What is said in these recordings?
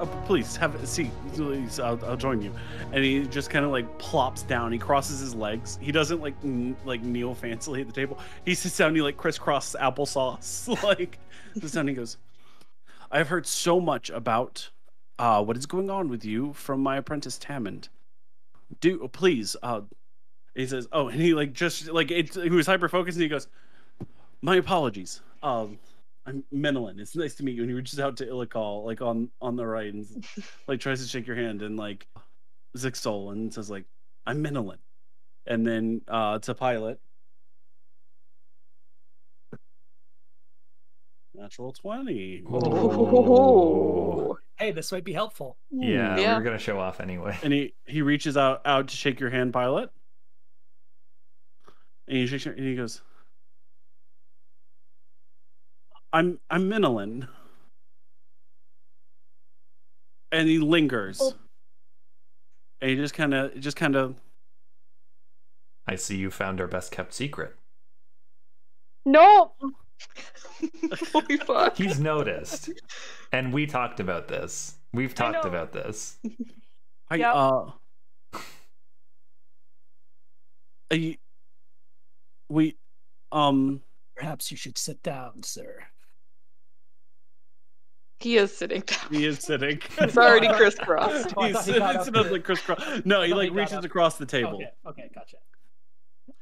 oh, "Please have a seat. Please, I'll, I'll join you." And he just kind of like plops down. He crosses his legs. He doesn't like n- like kneel fancily at the table. He sits down. And He like crisscross applesauce. like sits down. He goes, "I've heard so much about uh, what is going on with you from my apprentice Tammond. Do please." Uh, he says, "Oh," and he like just like it. He was hyper focused, and he goes, "My apologies. Um, I'm Menelin. It's nice to meet you." And he reaches out to Ilikhal, like on on the right, and like tries to shake your hand, and like Zhixil, and says like, "I'm Menelin," and then uh to Pilot. Natural twenty. Oh. Hey, this might be helpful. Yeah, we're gonna show off anyway. And he he reaches out out to shake your hand, Pilot. And he shakes your, and he goes, "I'm I'm Minolin." And he lingers. Oh. And he just kind of just kind of I see you found our best kept secret. No. Holy fuck. He's noticed, and we talked about this. We've talked know. about this. I Yep. uh I, we um Perhaps you should sit down, sir. He is sitting down. he is sitting. He's already crisscrossed. Oh, He's he got sitting up like crisscross. No, he thought he like reaches up. across the table. Okay, okay, gotcha.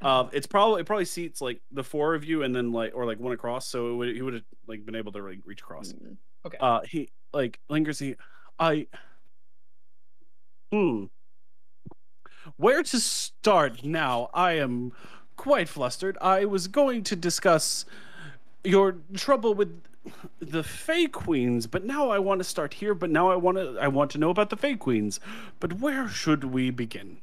Uh, it's probably it probably seats like the four of you and then like or like one across, so it would, he would have like been able to like reach across. Mm. Okay. Uh, he like lingers. He, I, hmm, where to start now? I am quite flustered. I was going to discuss your trouble with the Fey Queens, but now I want to start here. But now I want to I want to know about the Fey Queens. But where should we begin?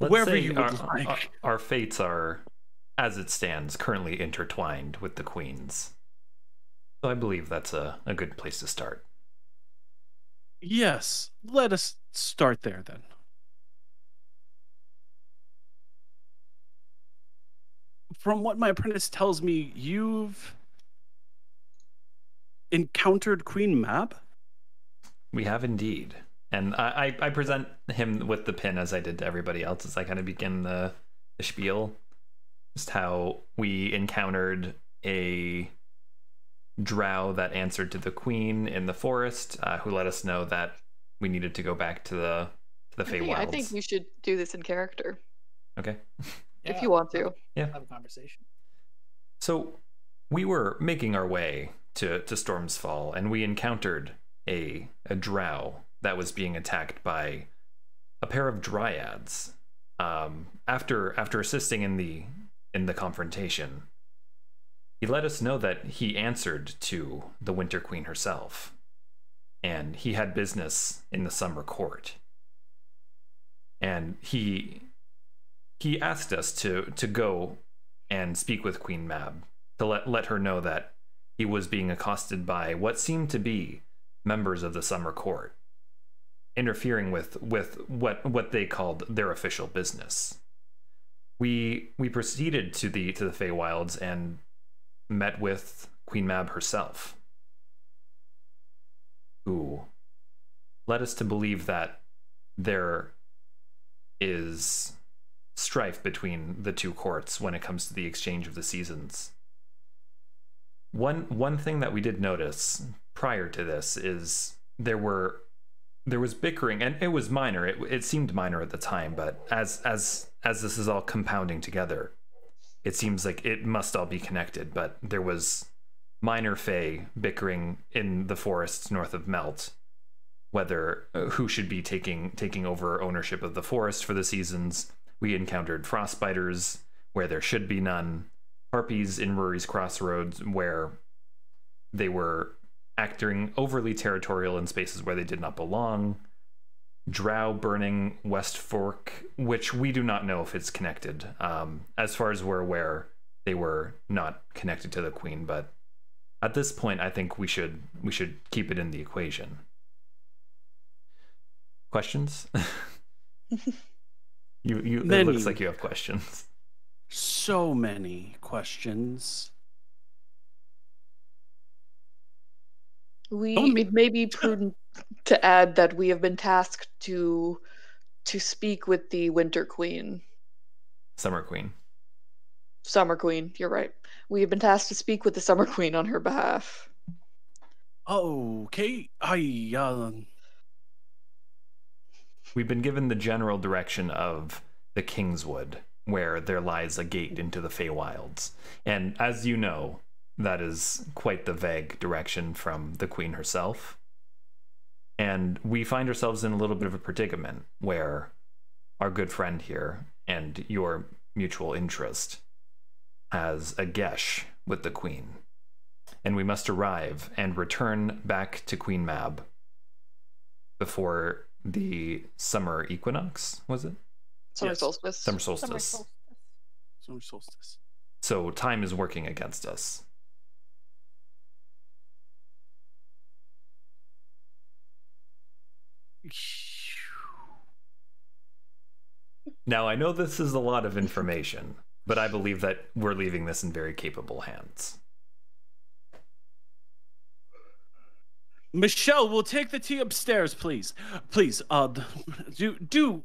Let's Wherever you our, like. our, our fates are, as it stands, currently intertwined with the queens. So I believe that's a, a good place to start. Yes, let us start there then. From what my apprentice tells me, you've encountered Queen Mab? We have indeed. And I, I, I present him with the pin as I did to everybody else as I kind of begin the, the spiel. Just how we encountered a drow that answered to the queen in the forest, uh, who let us know that we needed to go back to the to the I think, Feywilds. I think you should do this in character Okay. if you want to. Yeah. Have a conversation. So we were making our way to, to Storm's Fall, and we encountered a a drow that was being attacked by a pair of dryads. Um, after after assisting in the in the confrontation, he let us know that he answered to the Winter Queen herself, and he had business in the Summer Court. And he he asked us to to go and speak with Queen Mab to let let her know that he was being accosted by what seemed to be members of the Summer Court, interfering with with what what they called their official business. We we proceeded to the to the Feywilds and met with Queen Mab herself, who led us to believe that there is strife between the two courts when it comes to the exchange of the seasons. One one thing that we did notice prior to this is there were there was bickering and it was minor. It it seemed minor at the time, but as as as this is all compounding together, it seems like it must all be connected, but there was minor Fey bickering in the forests north of Melt whether uh, who should be taking taking over ownership of the forest for the seasons. We encountered frostbiters where there should be none, harpies in Rory's Crossroads where they were acting overly territorial in spaces where they did not belong. Drow burning West Fork, which we do not know if it's connected. Um, as far as we're aware, they were not connected to the Queen, but at this point, I think we should we should keep it in the equation. Questions? you you it looks like you have questions. So many questions. We Don't- it may be prudent to add that we have been tasked to to speak with the Winter Queen, Summer Queen. Summer Queen. You're right. We have been tasked to speak with the Summer Queen on her behalf. Okay. I uh, We've been given the general direction of the Kingswood, where there lies a gate into the Feywilds. And as you know, that is quite the vague direction from the Queen herself. And we find ourselves in a little bit of a predicament where our good friend here and your mutual interest has a geas with the Queen. And we must arrive and return back to Queen Mab before the summer equinox, was it? Summer Yes. solstice. Summer Summer solstice. solstice. summer solstice. So time is working against us. Now, I know this is a lot of information, but I believe that we're leaving this in very capable hands. Michelle, we'll take the tea upstairs, please. Please, uh, do do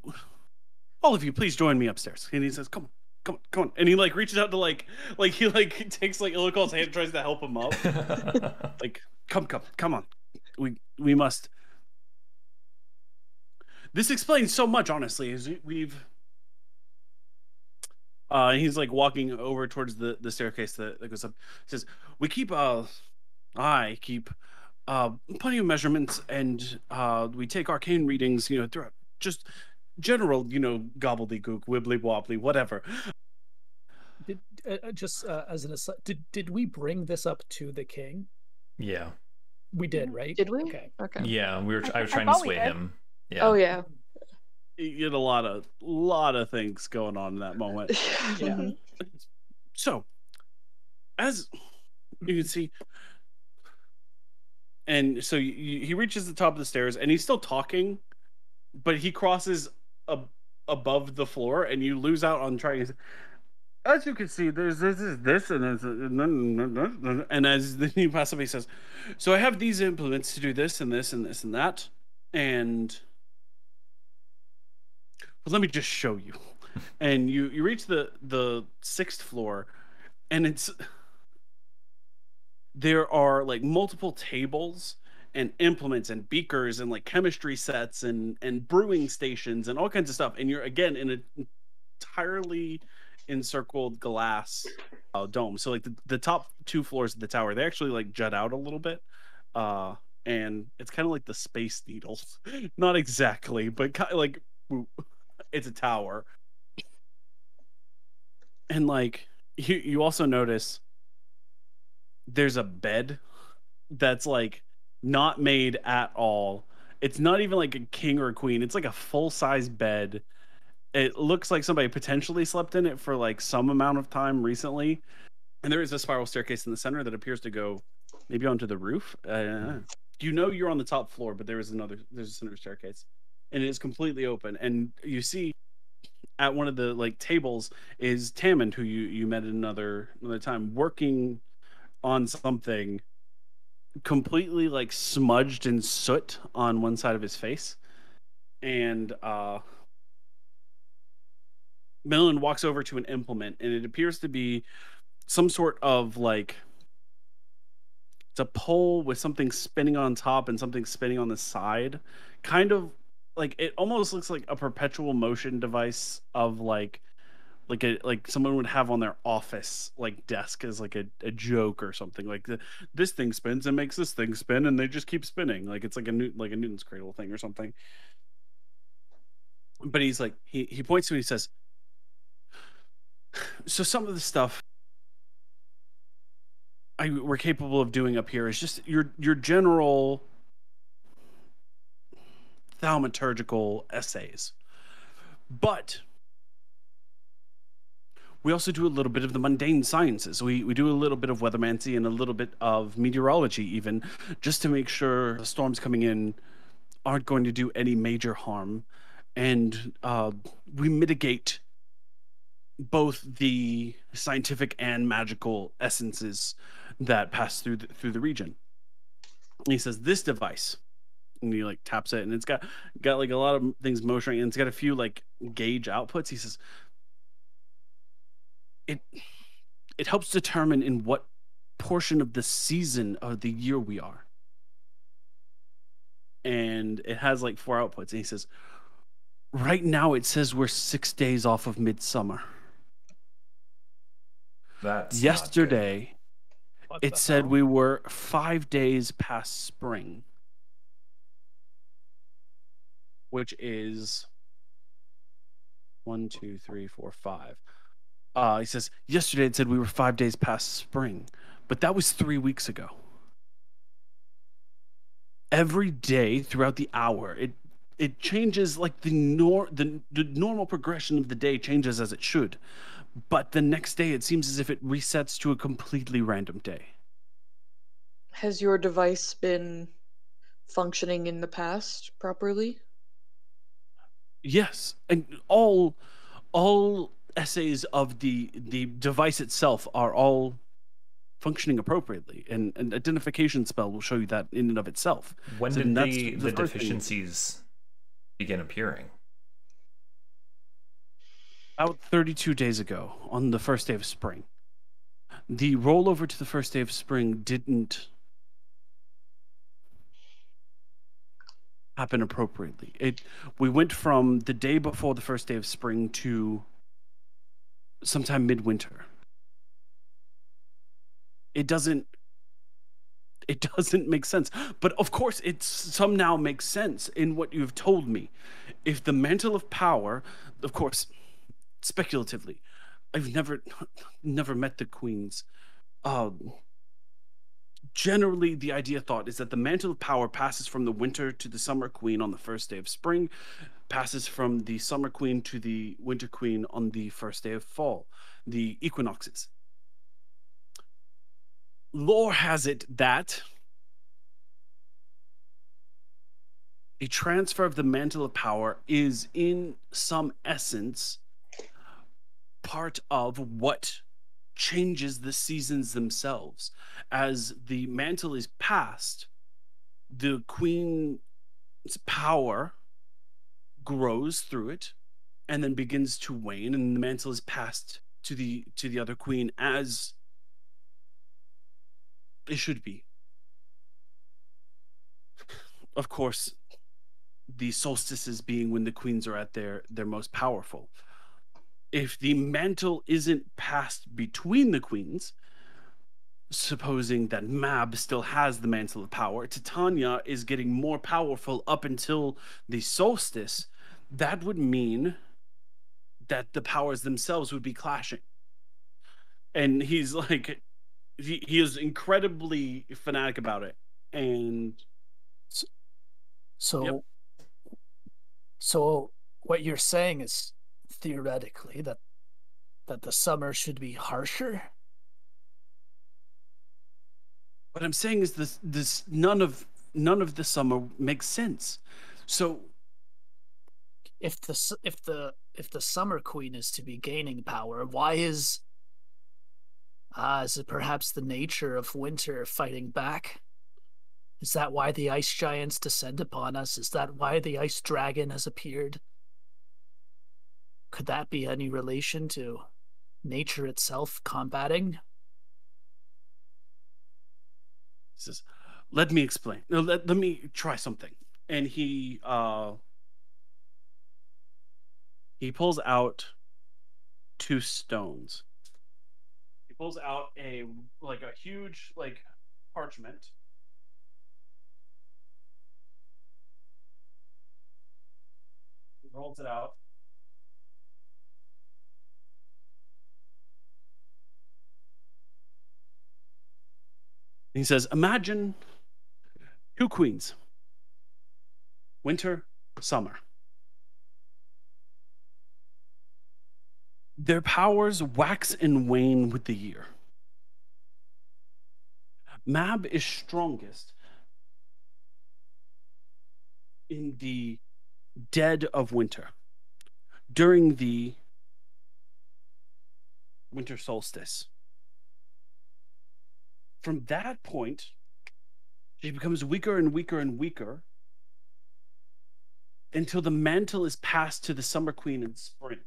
all of you please join me upstairs. And he says, "Come on, come on, come on." And he like reaches out to like like he like takes like Ilikhal's hand, and tries to help him up. like, come, come, come on. We we must. This explains so much, honestly. Is we- we've. Uh, he's like walking over towards the the staircase that, that goes up. He says, "We keep uh, I keep uh plenty of measurements, and uh we take arcane readings. You know, throughout just general, you know, gobbledygook, wibbly wobbly, whatever. Did uh, uh, just uh, as an aside, did did we bring this up to the king? yeah. We did, right? Did we? Okay. Okay. Yeah, we were. I I was th- I trying to sway him. Yeah. Oh yeah. You had a lot of lot of things going on in that moment. Yeah. Mhm. So, as you can see, and so y y- he reaches the top of the stairs, and he's still talking, but he crosses ab- above the floor, and you lose out on trying. to As you can see, there's this, this, this, and a- and as the new pass says, "So I have these implements to do this and this and this and that, and." But let me just show you and you you reach the the sixth floor and it's there are like multiple tables and implements and beakers and like chemistry sets and and brewing stations and all kinds of stuff. And you're again in an entirely encircled glass uh, dome. So like the, the top two floors of the tower they actually like jut out a little bit uh and it's kind of like the space needles. Not exactly but kind of like it's a tower. And like you you also notice there's a bed that's like not made at all. It's not even like a king or a queen. It's like a full size bed. It looks like somebody potentially slept in it for like some amount of time recently. And there is a spiral staircase in the center that appears to go maybe onto the roof. Uh, you know you're on the top floor but there is another there's a center staircase. And it is completely open. And you see at one of the like tables is Tammond, who you you met another another time, working on something completely like smudged in soot on one side of his face, and uh, Millen walks over to an implement, and it appears to be some sort of like it's a pole with something spinning on top and something spinning on the side, kind of like it almost looks like a perpetual motion device of like like a like someone would have on their office like desk as like a, a joke or something like the, this thing spins and makes this thing spin and they just keep spinning like it's like a Newton like a Newton's cradle thing or something but he's like he he points to it and he says so some of the stuff I we're capable of doing up here is just your your general thaumaturgical essays. But we also do a little bit of the mundane sciences. We we do a little bit of weathermancy and a little bit of meteorology, even just to make sure the storms coming in aren't going to do any major harm, and uh, we mitigate both the scientific and magical essences that pass through the, through the region. And he says, "This device," and he like taps it, and it's got got like a lot of things motioning, and it's got a few like gauge outputs. He says, "It it helps determine in what portion of the season of the year we are." And it has like four outputs, and he says, "Right now, it says we're six days off of midsummer." That's. Yesterday, it said hell? we were five days past spring, which is one, two, three, four, five. Uh, he says yesterday it said we were five days past spring, but that was three weeks ago. Every day throughout the hour, it it changes like the nor the, the normal progression of the day changes as it should, but the next day it seems as if it resets to a completely random day. Has your device been functioning in the past properly? Yes, and all all essays of the the device itself are all functioning appropriately, and an identification spell will show you that in and of itself. When So did the, the the first thing. deficiencies begin appearing? About 32 days ago, on the first day of spring, the rollover to the first day of spring didn't happen appropriately. It we went from the day before the first day of spring to sometime midwinter. It doesn't it doesn't make sense. But of course it somehow makes sense in what you've told me. If the mantle of power, of course, speculatively, I've never never met the queens. Um generally the idea thought is that the mantle of power passes from the winter to the summer queen on the first day of spring passes from the summer queen to the winter queen on the first day of fall the equinoxes. Lore has it that a transfer of the mantle of power is in some essence part of what changes the seasons themselves. As the mantle is passed the queen's power grows through it and then begins to wane and the mantle is passed to the to the other queen as it should be. Of course the solstices being when the queens are at their their most powerful. If the mantle isn't passed between the queens supposing that Mab still has the mantle of power, Titania is getting more powerful up until the solstice, that would mean that the powers themselves would be clashing. And he's like, he, he is incredibly fanatic about it. And So, so what you're saying is theoretically that that the summer should be harsher. what I'm saying is this this none of none of the summer makes sense. So If the if the if the summer queen is to be gaining power, why is ah is it perhaps the nature of winter fighting back? Is that why the ice giants descend upon us? Is that why the ice dragon has appeared? Could that be any relation to nature itself combating? He says, "Let me explain. No, let, let me try something." And he uh he pulls out two stones. He pulls out a like a huge like parchment. He rolls it out. He says, Imagine two queens, winter, summer. Their powers wax and wane with the year. Mab is strongest in the dead of winter, during the winter solstice from that point She becomes weaker and weaker and weaker until the mantle is passed to the Summer Queen in spring,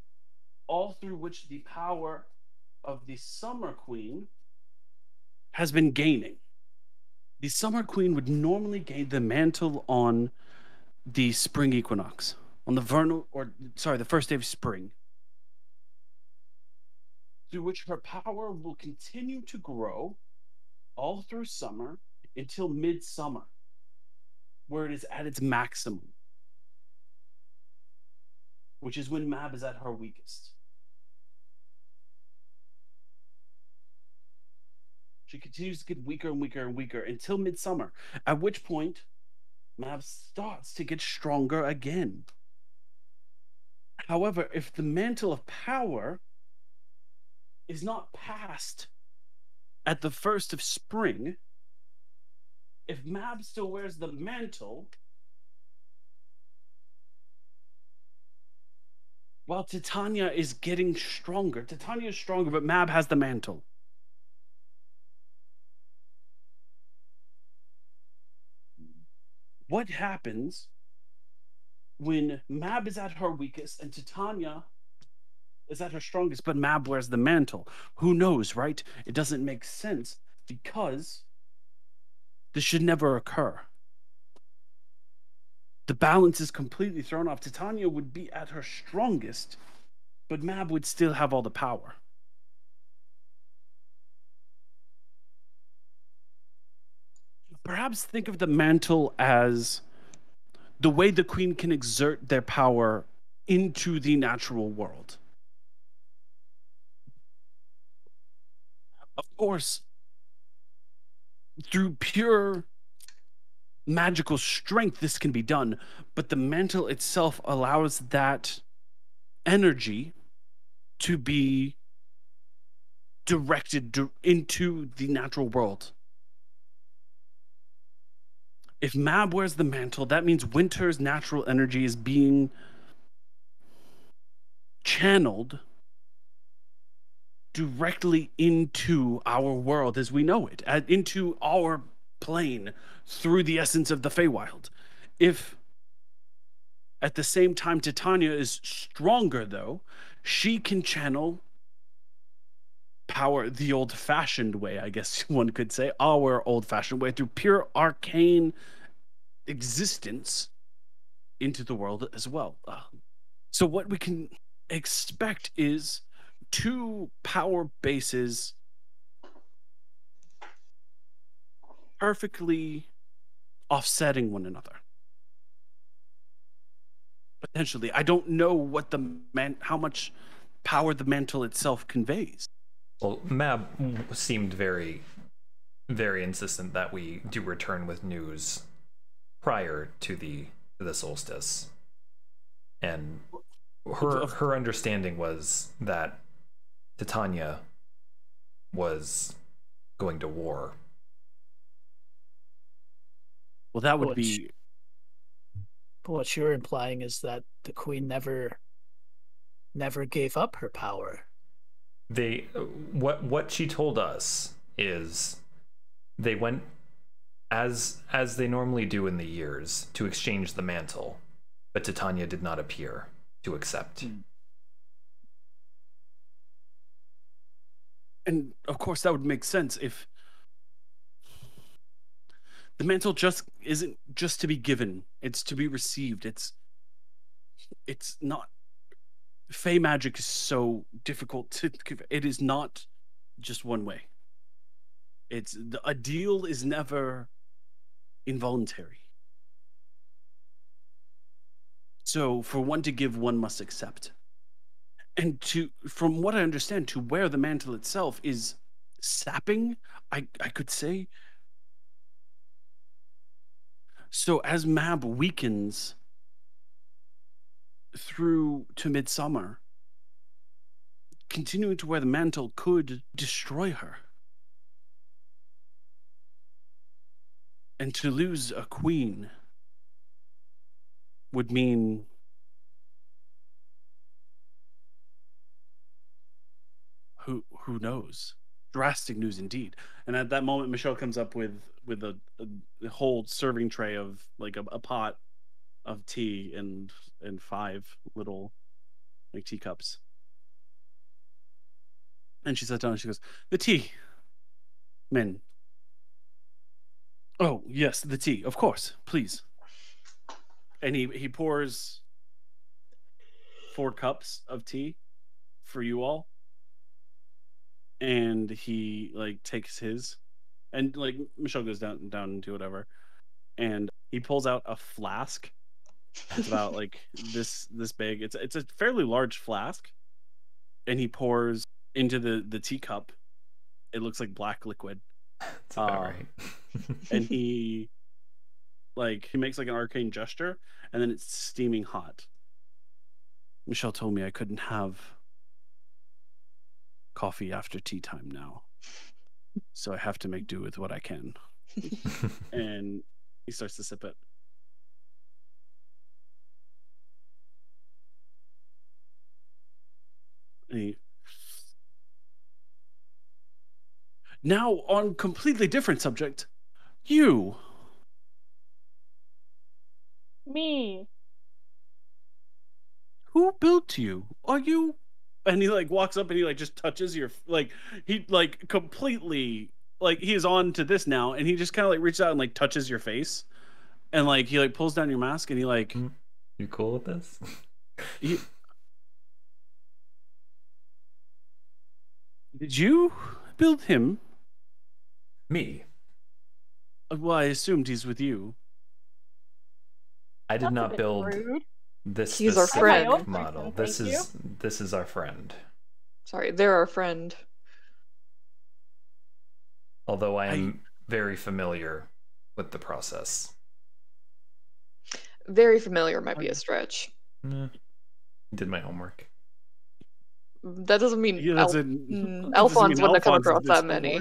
all through which the power of the Summer Queen has been gaining. The Summer Queen would normally gain the mantle on the spring equinox, on the vernal, or sorry, the first day of spring, through which her power will continue to grow all through summer until midsummer, where it is at its maximum, which is when Mab is at her weakest. She continues to get weaker and weaker and weaker until midsummer, at which point Mab starts to get stronger again. However, if the mantle of power is not passed at the first of spring, if Mab still wears the mantle, while Titania is getting stronger, Titania is stronger, but Mab has the mantle. What happens when Mab is at her weakest and Titania is at her strongest, but Mab wears the mantle? Who knows, right? It doesn't make sense because this should never occur. The balance is completely thrown off. Titania would be at her strongest, but Mab would still have all the power. Perhaps think of the mantle as the way the queen can exert their power into the natural world. Of course, through pure magical strength, this can be done, but the mantle itself allows that energy to be directed into the natural world. If Mab wears the mantle, that means winter's natural energy is being channeled directly into our world as we know it, uh, into our plane through the essence of the Feywild. If at the same time Titania is stronger, though, she can channel power the old fashioned way, I guess one could say, our old fashioned way, through pure arcane existence into the world as well. Uh, so, what we can expect is two power bases perfectly offsetting one another. Potentially, I don't know what the man, how much power the mantle itself conveys. Well, Mab seemed very, very insistent that we do return with news prior to the to the solstice, and her her understanding was that Titania was going to war. Well, that would Which- be But what you're implying is that the queen never, never gave up her power. They what what she told us is they went as as they normally do in the years to exchange the mantle, but Titania did not appear to accept. Hmm. and of course that would make sense if the mantle just isn't just to be given it's to be received it's it's not fey magic is so difficult to it is not just one way. It's a deal is never involuntary. So for one to give one must accept. And to from what i understand to wear the mantle itself is sapping i i could say. So as mab weakens through to midsummer continuing to wear the mantle could destroy her and to lose a queen would mean who who knows drastic news indeed. And at that moment, Michelle comes up with with a, a whole serving tray of like a, a pot of tea and and five little like teacups. And she sat down and she goes, "The tea, men." Oh yes, the tea, of course, please. And he he pours four cups of tea for you all and he like takes his and like michelle goes down down into whatever and he pulls out a flask it's about like this this big. It's it's a fairly large flask and he pours into the the teacup. It looks like black liquid. That's about Uh, right. and he like he makes like an arcane gesture and then it's steaming hot. Michelle told me i couldn't have coffee after tea time now so i have to make do with what i can. And he starts to sip it And now on completely different subject you Me. who built you are you and he like walks up and he like just touches your like he like completely like he is on to this now and he just kind of like reaches out and like touches your face and like he like pulls down your mask and he like Mm. you cool with this? he, did you build him Me. well i assumed he's with you I did That's not build rude. this He's our specific friend. Model. person, This thank is this is our friend. Sorry, they're our friend. Although I I- am very familiar with the process. Very familiar might be a stretch. Eh, did my homework. That doesn't mean yeah, Al- that's a, mm, doesn't mean Alfonz wouldn't have come across that many.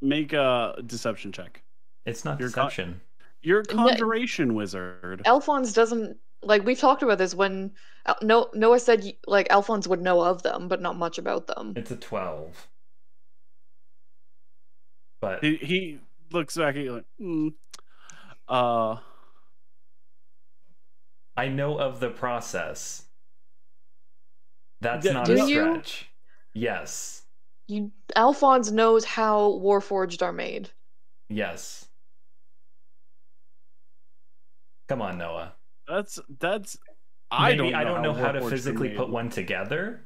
make a deception check It's not You're con- deception. you're No- conjuration wizard Alfonz doesn't like we've talked about this when no Noah said like Alfonz would know of them, but not much about them. It's a twelve. But He, he looks back at you like, hmm. uh, I know of the process. That's D- not do a you? stretch. Yes. You Alfonz knows how Warforged are made. Yes. Come on, Noah. that's that's. I Maybe don't. Know I don't know how to physically put one together.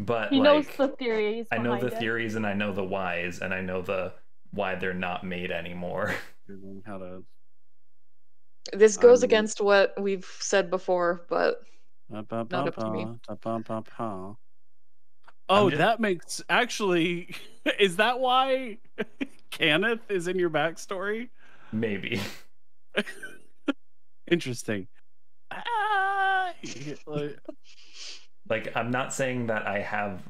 But He like knows the theories. I know the it. theories and I know the whys and I know the why they're not made anymore. How to? This goes Um, against what we've said before, but Not up to me. Oh, just- that makes actually. Is that why Kenneth is in your backstory? Maybe. Interesting. Ah, like- Like I'm not saying that I have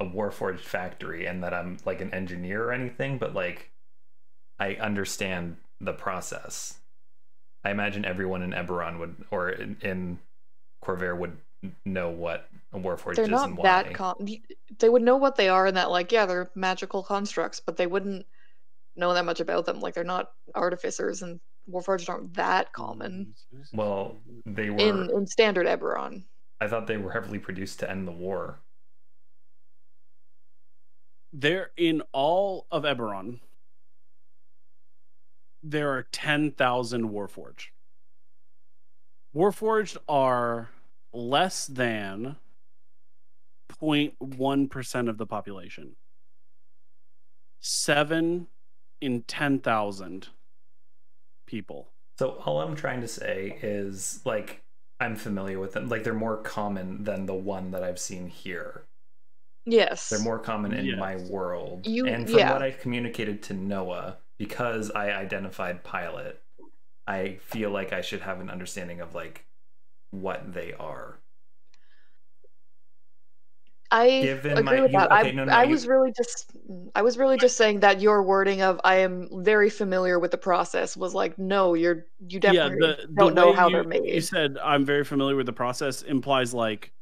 a Warforged factory and that I'm like an engineer or anything, but like I understand the process. I imagine everyone in Eberron would or in, in Corvair would know what a Warforged they're is not and why. that com- y- they would know what they are and that like yeah, they're magical constructs, but they wouldn't know that much about them. Like they're not artificers and Warforged aren't that common well, they were in in standard Eberron. I thought they were heavily produced to end the war. They're in all of Eberron, there are ten thousand Warforged. Warforged are less than 0.1 percent of the population. Seven in ten thousand people. So all I'm trying to say is like I'm familiar with them. Like they're more common than the one that I've seen here. Yes. They're more common in my world. You- and from yeah. what I communicated to Noah, because I identified pilot, I feel like I should have an understanding of like what they are. I Given agree my- with you- that. okay, I, no, no, I you- was really just I was really just saying that your wording of I am very familiar with the process was like no, you're you definitely yeah, the, the don't know how you, they're made. You said I'm very familiar with the process implies like That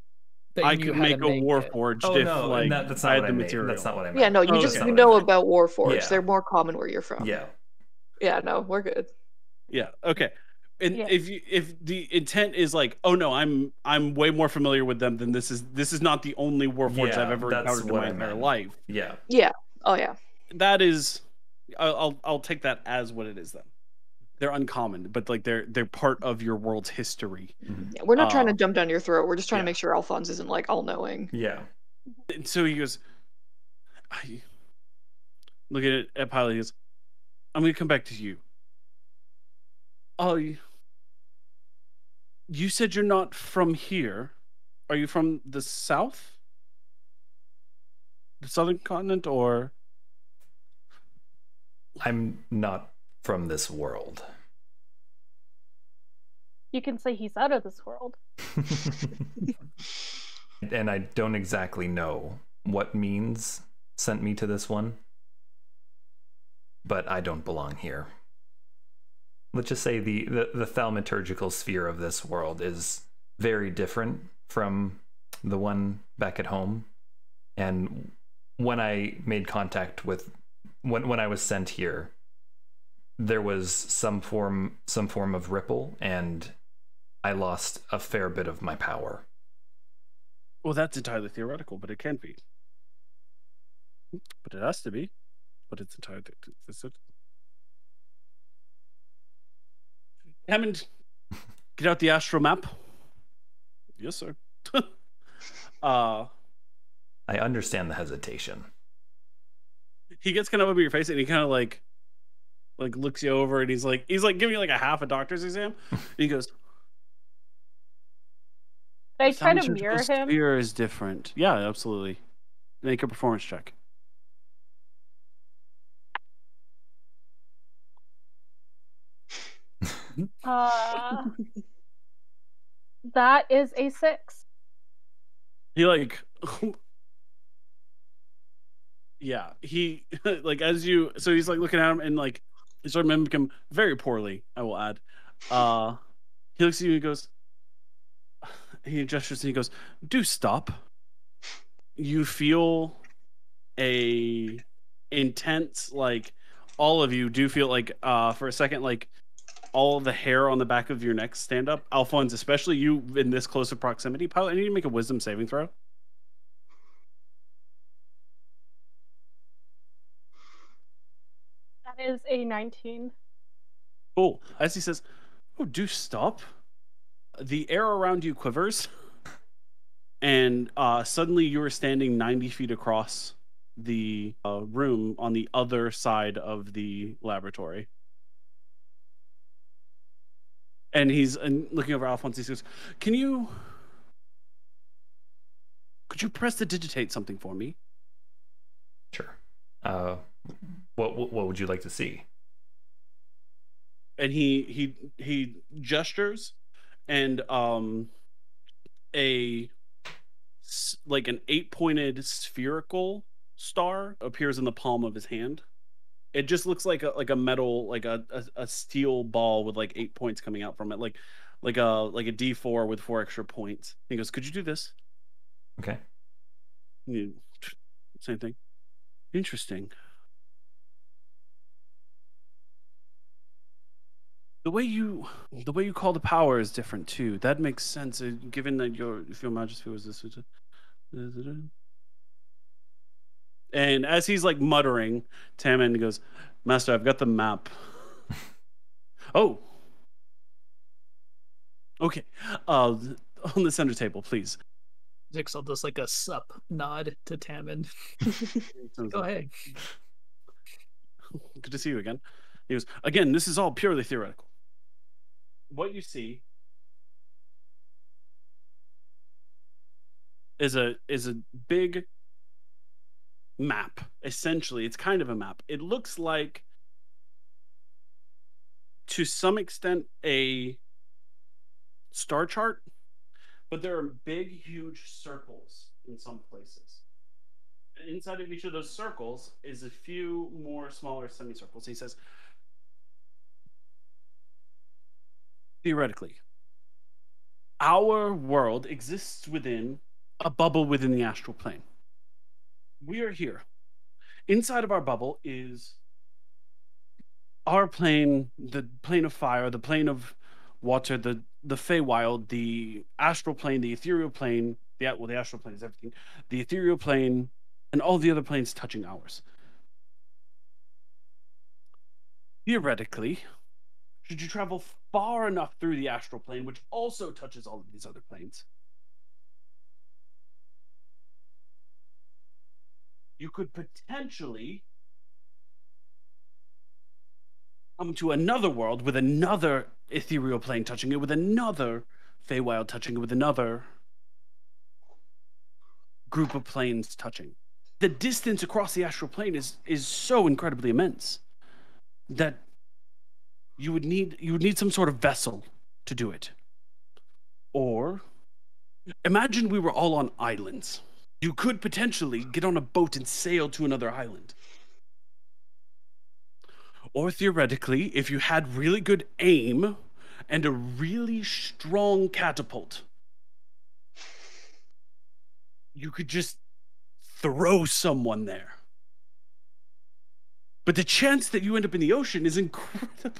I could had to make a it. Warforged Oh if no, like that, that's I not had what the I meant. material. That's not what I meant. Yeah, no, oh, you Oh, just that's you know about Warforged. Yeah. They're more common where you're from. Yeah. Yeah, no, we're good. Yeah. Okay. And Yeah. if you if the intent is like, oh no, I'm I'm way more familiar with them than this is. This is not the only Warforged Yeah, I've ever encountered in my I entire meant. life. Yeah. Yeah. Oh yeah. That is, I'll I'll, I'll take that as what it is then. They're uncommon, but like they're they're part of your world's history. Mhm. Yeah, We're not trying to Uh, jump down your throat. We're just trying yeah. to make sure Alfonz isn't like all knowing. Yeah. And so he goes, I, looking at, at Pilot, he goes, I'm going to come back to you. Oh, you, you said you're not from here. Are you from the south? The southern continent, or I'm not from this world. You can say he's out of this world. and I don't exactly know what means sent me to this one. But I don't belong here. Let's just say the, the, the thaumaturgical sphere of this world is very different from the one back at home. And when I made contact with when when I was sent here, there was some form some form of ripple and I lost a fair bit of my power. well, that's entirely theoretical, but it can be. But it has to be. But it's entirely. It's it. Hammond, get out the astral map. Yes, sir. uh I understand the hesitation. he gets kind of up in your face and he kind of like like looks you over and he's like he's like giving you like a half a doctor's exam he goes I try to mirror him. sphere is different yeah absolutely make a performance check Uh, that is a six. he like yeah he like as you so he's like looking at him and like you sort of mimic him very poorly i will add. Uh he looks at you and he goes he gestures and he goes do stop. You feel a intense like all of you do feel like uh for a second like all the hair on the back of your neck stand up. Alfonz especially you in this close of proximity pilot i need to make a wisdom saving throw is a 19. Cool. As he says, "Oh, do stop!" The air around you quivers, and uh, suddenly you are standing ninety feet across the uh, room on the other side of the laboratory. And he's and looking over Alfonz. He says, "Can you? Could you prestidigitate something for me?" Sure. Uh, what, what what would you like to see? and he he he gestures and um a like an eight pointed spherical star appears in the palm of his hand. It just looks like a like a metal like a, a, a steel ball with like eight points coming out from it like like a like a d4 with four extra points. He goes could you do this? Okay. You- same thing. Interesting the way you the way you call the power is different too that makes sense uh, given that your if your majesty was this and as he's like muttering Tammin goes master i've got the map oh okay uh on the center table please Zhixil does like a sup nod to Tammin. Go ahead. Good to see you again. He goes, again, this is all purely theoretical. What you see is a is a big map. Essentially, it's kind of a map. It looks like to some extent a star chart, but there are big, huge circles in some places. And inside of each of those circles is a few more smaller semicircles. He says, theoretically, our world exists within a bubble within the astral plane. We are here. Inside of our bubble is our plane, the plane of fire, the plane of water, the the Feywild, the astral plane, the ethereal plane, the well, the astral plane is everything, the ethereal plane, and all the other planes touching ours. Theoretically, should you travel far enough through the astral plane, which also touches all of these other planes, you could potentially come to another world with another ethereal plane touching it, with another Feywild touching it, with another group of planes touching. The distance across the astral plane is is so incredibly immense that you would need you would need some sort of vessel to do it. Or imagine we were all on islands. You could potentially get on a boat and sail to another island. Or theoretically, if you had really good aim and a really strong catapult, you could just throw someone there. But the chance that you end up in the ocean is incredibly.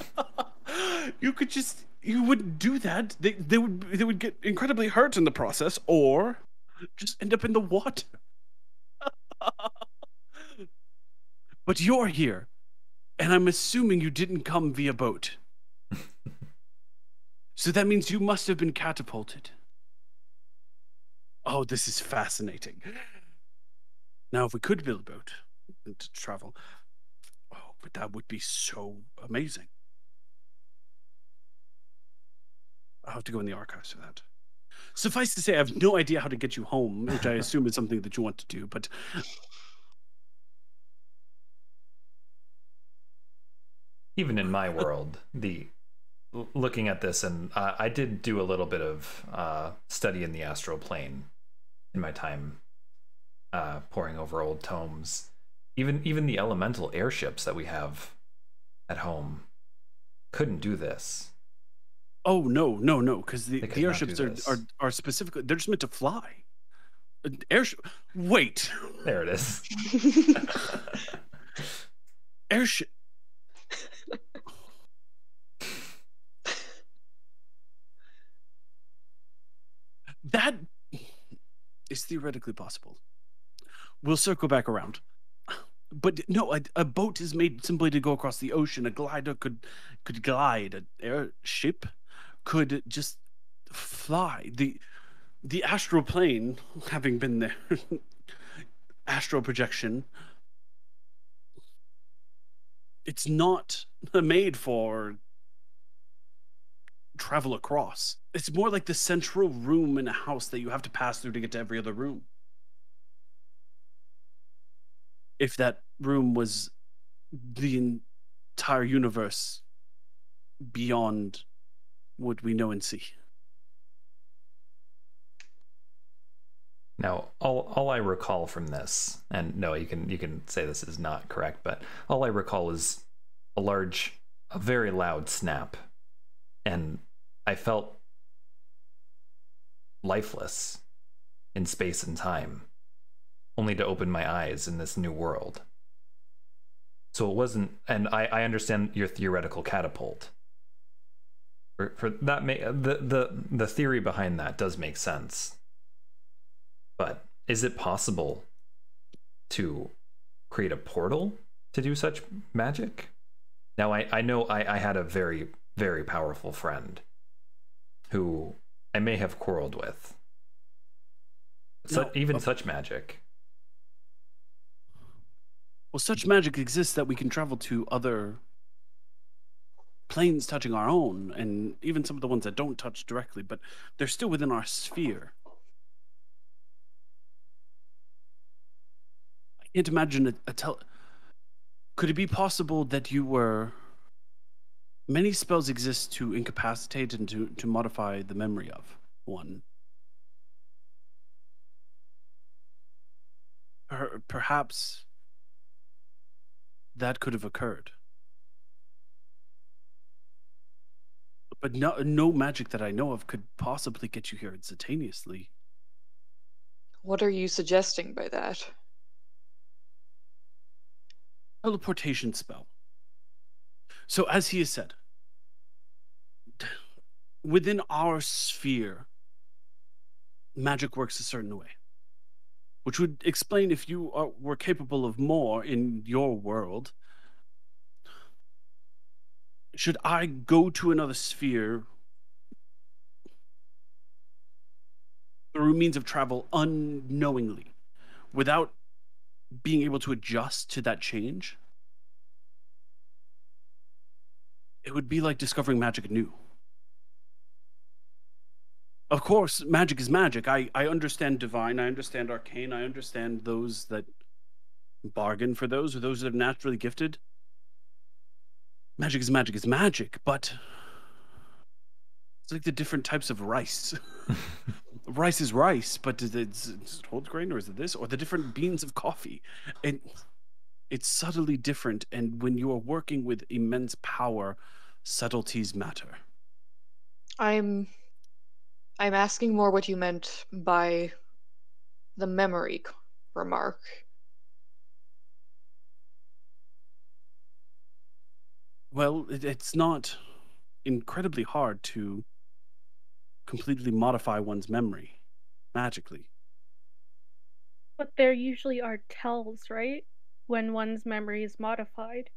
you could just you wouldn't do that. They they would they would get incredibly hurt in the process, or just end up in the water. but you're here, and I'm assuming you didn't come via boat. so that means you must have been catapulted. Oh, this is fascinating. Now, if we could build a boat to travel, oh, but that would be so amazing. I'll have to go in the archives for that. Suffice to say, I have no idea how to get you home, which I assume is something that you want to do, but even in my world, the looking at this, and uh, I did do a little bit of uh, study in the astral plane in my time uh, poring over old tomes. Even even the elemental airships that we have at home couldn't do this. Oh no, no, no, because the, the airships are, are are specifically they're just meant to fly. Airship. Wait, There it is. airship. that is theoretically possible. We'll circle back around. But no, a, a boat is made simply to go across the ocean. A glider could could glide. An airship could just fly. The the astral plane, having been there, astral projection, it's not made for travel across. It's more like the central room in a house that you have to pass through to get to every other room. If that room was the entire universe beyond what we know and see. Now, all all I recall from this, and no, you can you can say this is not correct, but all I recall is a large, a very loud snap, and I felt lifeless in space and time, only to open my eyes in this new world. So it wasn't, and I I understand your theoretical catapult. For, for that, may, the the the theory behind that does make sense. But is it possible to create a portal to do such magic? Now, I, I know I, I had a very, very powerful friend who I may have quarreled with. So, No, even uh, such magic. Well, such magic exists that we can travel to other planes touching our own, and even some of the ones that don't touch directly, but they're still within our sphere. I can't imagine a, a tel- Could it be possible that you were? Many spells exist to incapacitate and to, to modify the memory of one. Per- perhaps that could have occurred. But no, no magic that I know of could possibly get you here instantaneously. What are you suggesting by that? teleportation spell. So, as he has said, within our sphere, magic works a certain way, which would explain if you are, were capable of more in your world. Should I go to another sphere through means of travel unknowingly, without being able to adjust to that change, it would be like discovering magic anew. Of course, magic is magic. I, I understand divine, I understand arcane, I understand those that bargain for those or those that are naturally gifted. Magic is magic is magic, but it's like the different types of rice. rice is rice, but is it, is it whole grain or is it this? Or the different beans of coffee. And it's subtly different. And when you are working with immense power, subtleties matter. I'm I'm asking more what you meant by the memory remark. Well, it, it's not incredibly hard to completely modify one's memory magically. But there usually are tells, right? When one's memory is modified.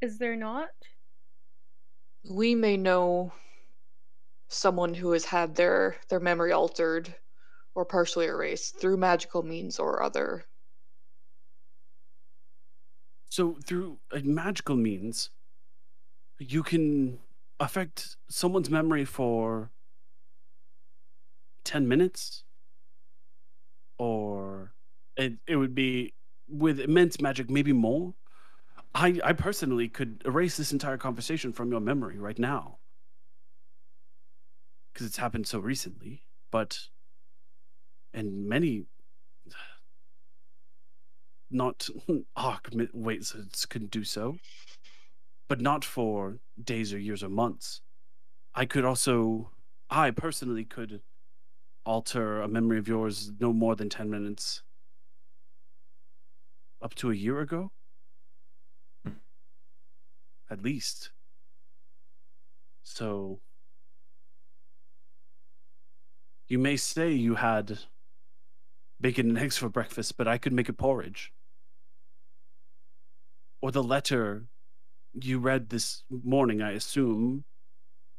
Is there not? We may know someone who has had their their memory altered or partially erased through magical means or other. So, through magical means, you can affect someone's memory for 10 minutes, or it, it would be with immense magic, maybe more. I, I personally could erase this entire conversation from your memory right now because it's happened so recently. But, and many not arc mi- weights couldn't do so, but not for days or years or months. I could also, I personally could alter a memory of yours no more than 10 minutes up to a year ago. Hmm. At least. So, you may say you had bacon and eggs for breakfast, but I could make a porridge. Or the letter you read this morning, I assume,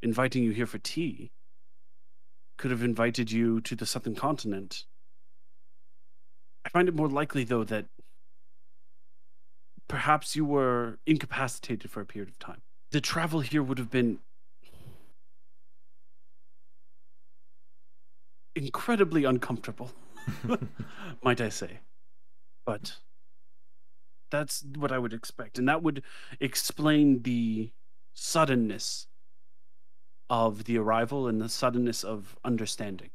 inviting you here for tea, could have invited you to the southern continent. I find it more likely, though, that perhaps you were incapacitated for a period of time. The travel here would have been incredibly uncomfortable, might I say. But that's what I would expect. And that would explain the suddenness of the arrival and the suddenness of understanding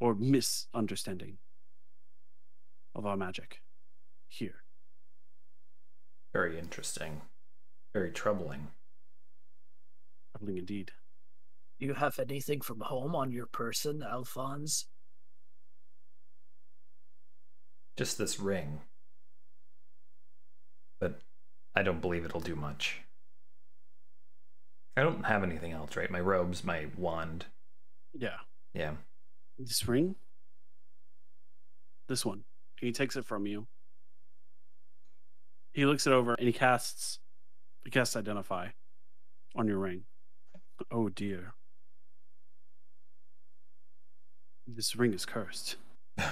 or misunderstanding of our magic here. Very interesting. Very troubling. Troubling indeed. Do you have anything from home on your person, Alfonz? Just this ring. But I don't believe it'll do much. I don't have anything else, right? My robes, my wand. Yeah. Yeah. This ring? This one. He takes it from you. He looks it over and he casts he casts identify on your ring. Oh dear. This ring is cursed.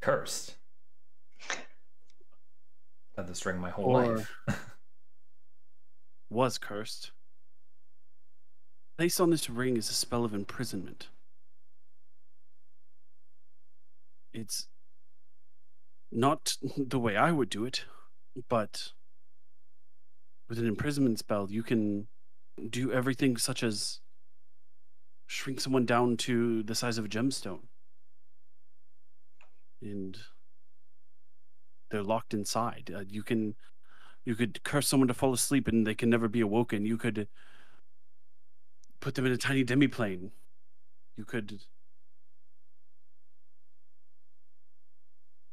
Cursed. Had this ring my whole Or- life. Was cursed. Placed on this ring is a spell of imprisonment. It's not the way I would do it, but with an imprisonment spell, you can do everything such as shrink someone down to the size of a gemstone. And they're locked inside. Uh, you can You could curse someone to fall asleep and they can never be awoken. You could put them in a tiny demiplane. You could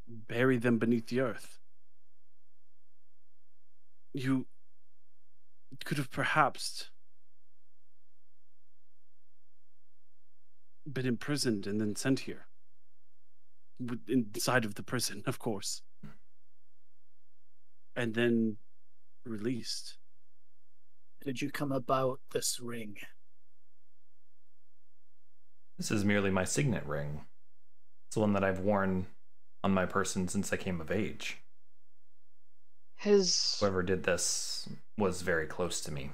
bury them beneath the earth. You could have perhaps been imprisoned and then sent here. Inside of the prison, of course. And then released. Did you come about this ring? This is merely my signet ring. It's the one that I've worn on my person since I came of age. His. Whoever did this was very close to me.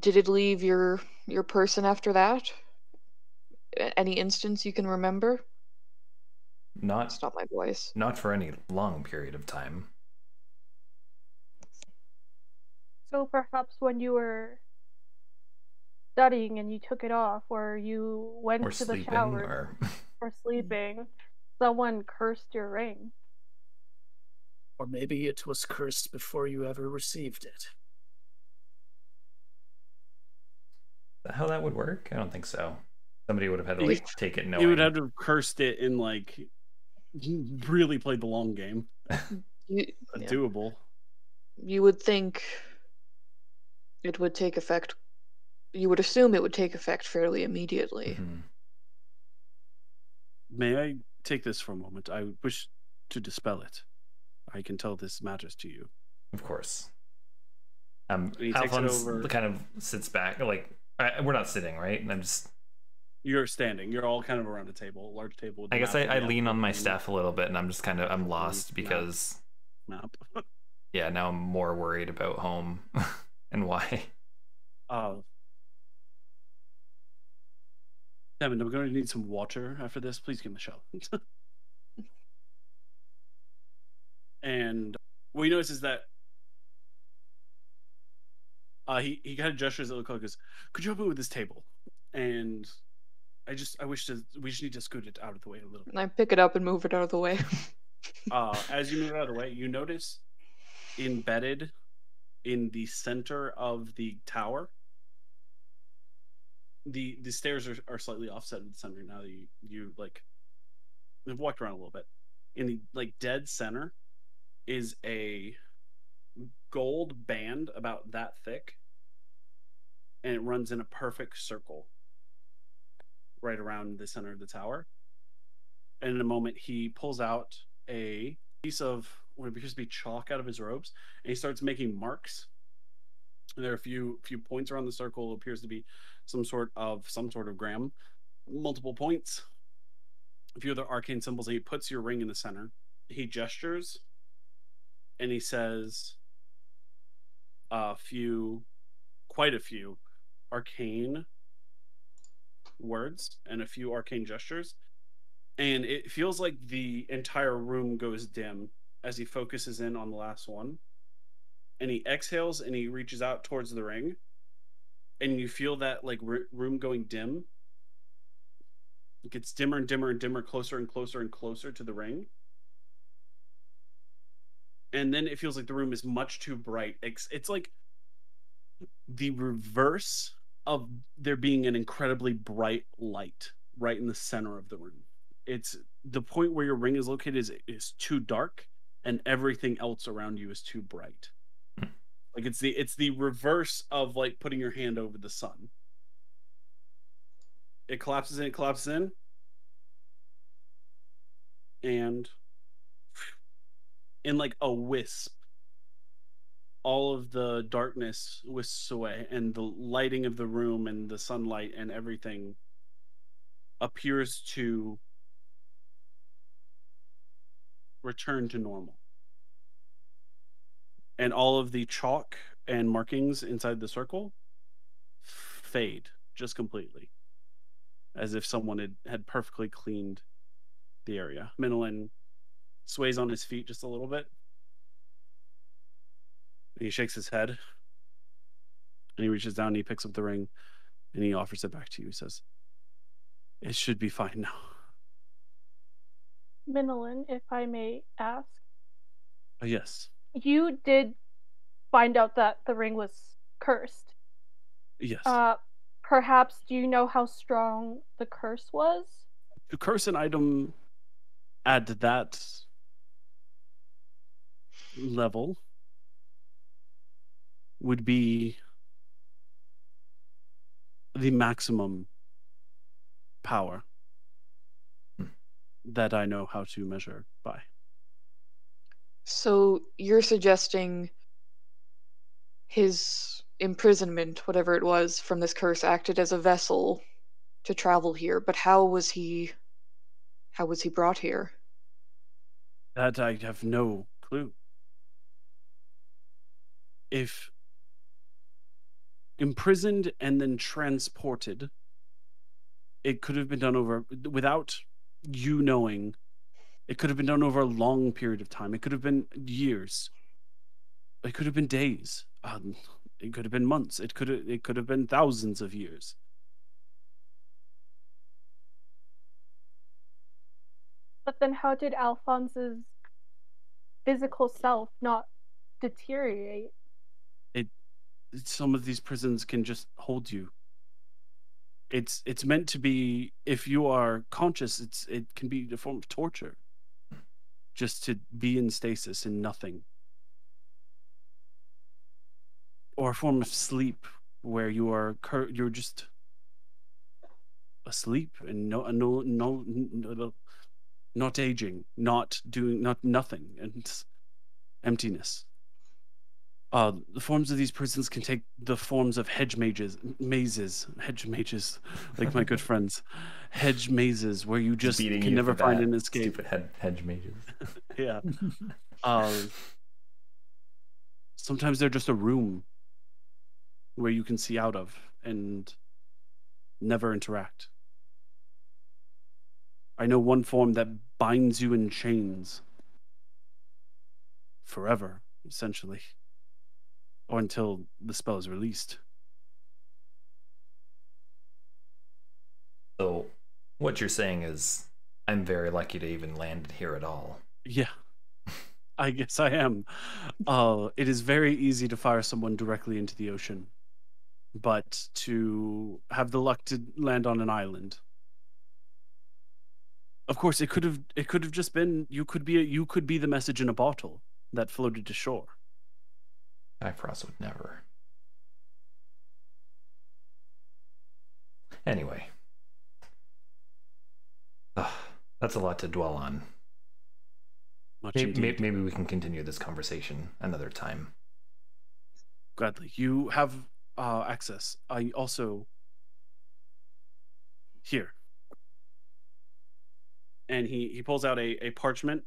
did it leave your your person after that? A- Any instance you can remember? Not It's not my voice. not for any long period of time. So perhaps when you were studying and you took it off, or you went Or to the shower or or sleeping, someone cursed your ring. Or maybe it was cursed before you ever received it. how that would work? I don't think so. Somebody would have had to like take it No, You would have to have cursed it and like really played the long game. You Yeah. Doable. you would think it would take effect. You would assume it would take effect fairly immediately. Mhm. May I take this for a moment? I wish to dispel it. I can tell this matters to you. Of course. Um, He Alfonz kind of sits back, like I, we're not sitting, right? And I'm just, You're standing. You're all kind of around a table, a large table. with I guess I, I lean on my staff a little bit, and I'm just kind of, I'm lost because, Map. yeah, now I'm more worried about home and why. Uh, Devin, I'm going to need some water after this. Please give me a and what he notices is that uh, he he kind of gestures at Luke goes, "Could you help me with this table?" And I just I wish to we just need to scoot it out of the way a little bit. And I pick it up and move it out of the way. Uh, as you move it out of the way, you notice embedded in the center of the tower. The the stairs are, are slightly offset in the center now that you, you like have walked around a little bit. In the like dead center is a gold band about that thick and it runs in a perfect circle right around the center of the tower. And in a moment he pulls out a piece of what appears to be chalk out of his robes, and he starts making marks. And there are a few few points around the circle. It Appears to be some sort of some sort of gram, multiple points. A few other arcane symbols. And he puts your ring in the center. He gestures, and he says a few, quite a few, arcane words and a few arcane gestures and it feels like the entire room goes dim as he focuses in on the last one and he exhales and he reaches out towards the ring and you feel that like r- room going dim. It gets dimmer and dimmer and dimmer closer and closer and closer to the ring. And then it feels like the room is much too bright. It's, it's like the reverse of there being an incredibly bright light right in the center of the room. It's the point where your ring is located is is too dark and everything else around you is too bright. Hmm. like it's the it's the reverse of like putting your hand over the sun. It collapses in it collapses in. And in like a wisp all of the darkness whisks away and the lighting of the room and the sunlight and everything appears to return to normal. And all of the chalk and markings inside the circle fade just completely. As if someone had, had perfectly cleaned the area. Minolin sways on his feet just a little bit. He shakes his head. And he reaches down and he picks up the ring and he offers it back to you. He says, It should be fine now. Minolin, if I may ask, Uh, yes. you did find out that the ring was cursed. Yes. Uh, perhaps do you know how strong the curse was? to curse an item at that level would be the maximum power Hmm. that I know how to measure by. So you're suggesting his imprisonment, whatever it was, from this curse acted as a vessel to travel here, but how was he how was he brought here? That I have no clue. If imprisoned and then transported, it could have been done over without you knowing. It could have been done over a long period of time. It could have been years. It could have been days. Um, it could have been months. It could have, it could have been thousands of years. But then how did Alfonz's physical self not deteriorate? Some of these prisons can just hold you. It's it's meant to be if you are conscious it's it can be a form of torture. Just to be in stasis and nothing. Or a form of sleep where you are cur- you're just asleep and no uh, no no, no, no not aging not doing not nothing and emptiness uh, the forms of these prisons can take the forms of hedge mages, mazes, hedge mages, like my good friends, hedge mazes, where you just Beating can you never find an escape. Stupid head, hedge mages. Yeah. Um, sometimes they're just a room where you can see out of and never interact. I know one form that binds you in chains forever, essentially, or until the spell is released. So, what you're saying is, I'm very lucky to even land here at all. Yeah, I guess I am. Uh, it is very easy to fire someone directly into the ocean, but to have the luck to land on an island. Of course, it could have. It could have just been. You could be. A, you could be the message in a bottle that floated to shore. Bifrost would never. Anyway. Ugh, that's a lot to dwell on. Maybe, maybe we can continue this conversation another time. Gladly. You have uh, access. I also here. And he he pulls out a, a parchment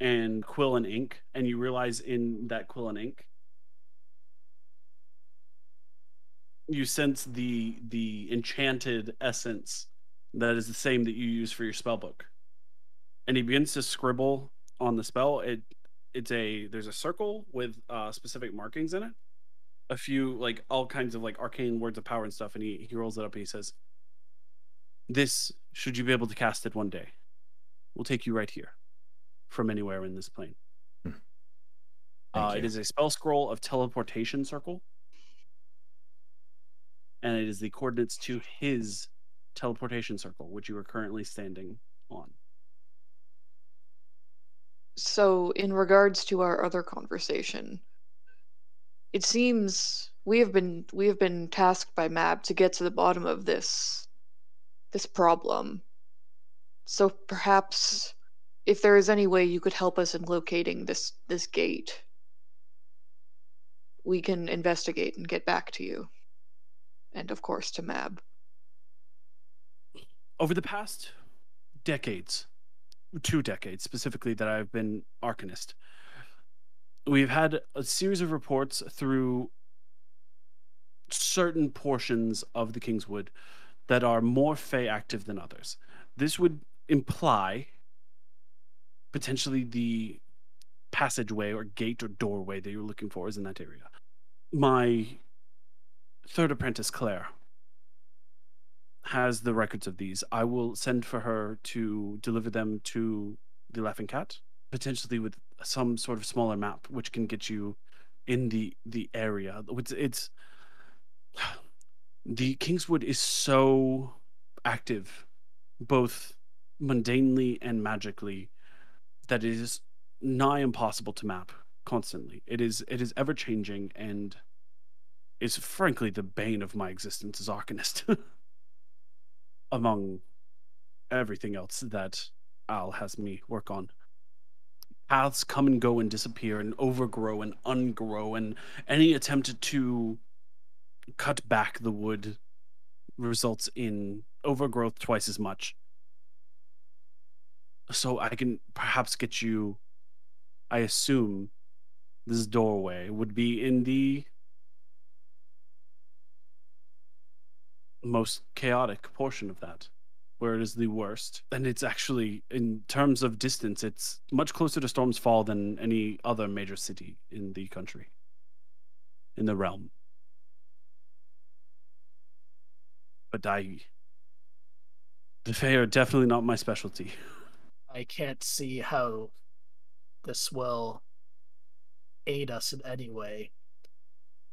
and quill and ink, and you realize in that quill and ink you sense the the enchanted essence that is the same that you use for your spell book. And he begins to scribble on the spell. It it's a there's a circle with uh specific markings in it. A few like all kinds of like arcane words of power and stuff and he, he rolls it up and he says this should you be able to cast it one day will take you right here from anywhere in this plane. Thank uh, it is a spell scroll of teleportation circle and it is the coordinates to his teleportation circle which you are currently standing on So, in regards to our other conversation, it seems we have been we have been tasked by Mab to get to the bottom of this this problem. So perhaps if there is any way you could help us in locating this this gate, we can investigate and get back to you. And of course to Mab. over the past decades, two decades specifically, that I've been Arcanist, we've had a series of reports through certain portions of the Kingswood that are more Fey active than others. This would imply potentially the passageway or gate or doorway that you're looking for is in that area. My third apprentice, Claire, has the records of these. I will send for her to deliver them to the Laughing Cat potentially with some sort of smaller map which can get you in the the area. It's, it's the Kingswood is so active, both mundanely and magically, that it is nigh impossible to map constantly. It is it is ever changing and is frankly the bane of my existence as Arcanist. Among everything else that Al has me work on. Paths come and go and disappear and overgrow and ungrow, and any attempt to cut back the wood results in overgrowth twice as much. So I can perhaps get you, I assume, this doorway would be in the most chaotic portion of that where it is the worst. And it's actually in terms of distance it's much closer to storm's fall than any other major city in the country in the realm. But i the Fae are definitely not my specialty. I can't see how this will aid us in any way.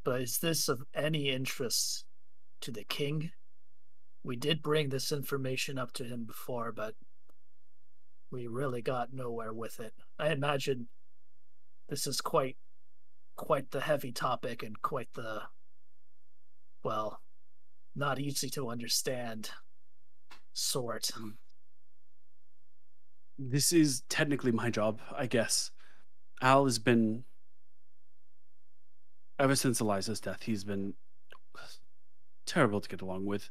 But is this of any interest to the king? We did bring this information up to him before, but we really got nowhere with it. I imagine this is quite quite the heavy topic and quite the well, not easy to understand sort. Hmm. this is technically my job, I guess. Al has been ever since Eliza's death, he's been terrible to get along with.